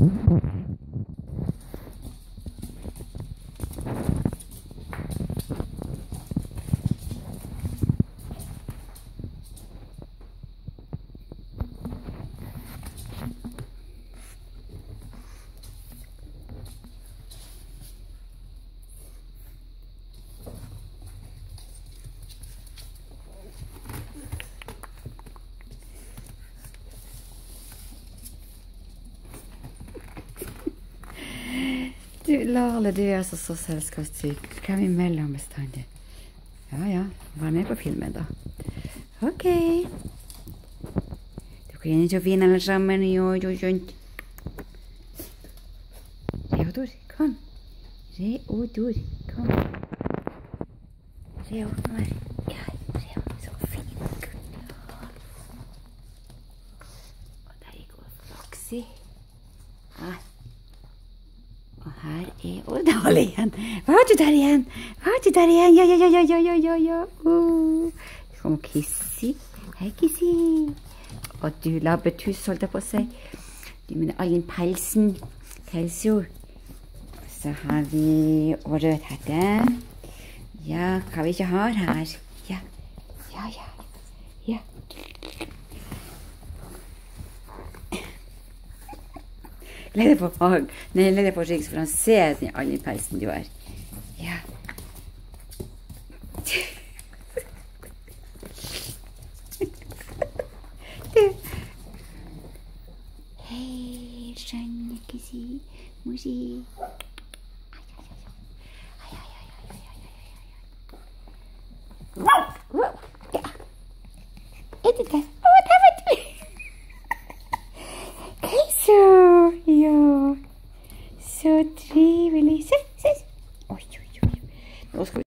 Mm-hmm. Du, Larle, du er altså så selskapssyk. Du kommer imellom bestandig. Ja, ja. Vær med på filmen, da. OK. Dere er så fine alle sammen. Jo, jo, skjønt. Reodor, kom. Reodor, kom. Reo, kom her. Ja, Reo, så fin. Og der går Foxy. Her. Her er Årdal igjen. Var du der igjen? Var du der igjen? Ja, ja, ja, ja, ja, ja, ja. Uh. Kom Kissy. Hei, Kissy. Og du labbetuss, holdt jeg på å si. Du med all den pelsen. Pelsjord. Så har vi og rødhette. Ja, hva vi ikke har her. Ja, ja. ja. Legg deg på mag. Nei, legg deg på rygg, så får han se den andre pelsen du har. Ja. Hei, skjønner ikke si ai, ai, ai. Ai, ai, so three releases. Oy, oy.